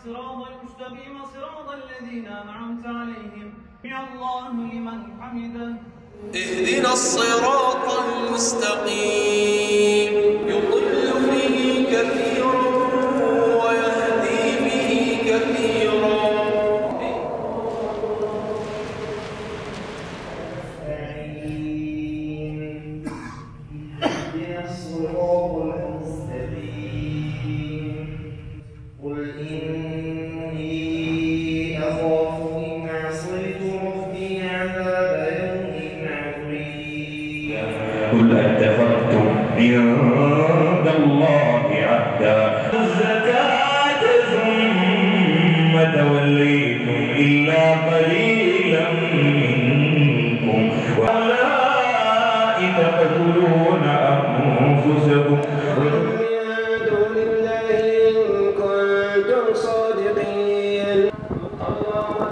الصراط المستقيم صراط الذين أنعمت عليهم. يا الله لمن حمده. اهدنا الصراط المستقيم. اتخذتم عند الله عهدا. الزكاة ثم توليتم إلا قليلا منكم. وأولئك تقتلون أنفسكم صادقين. الله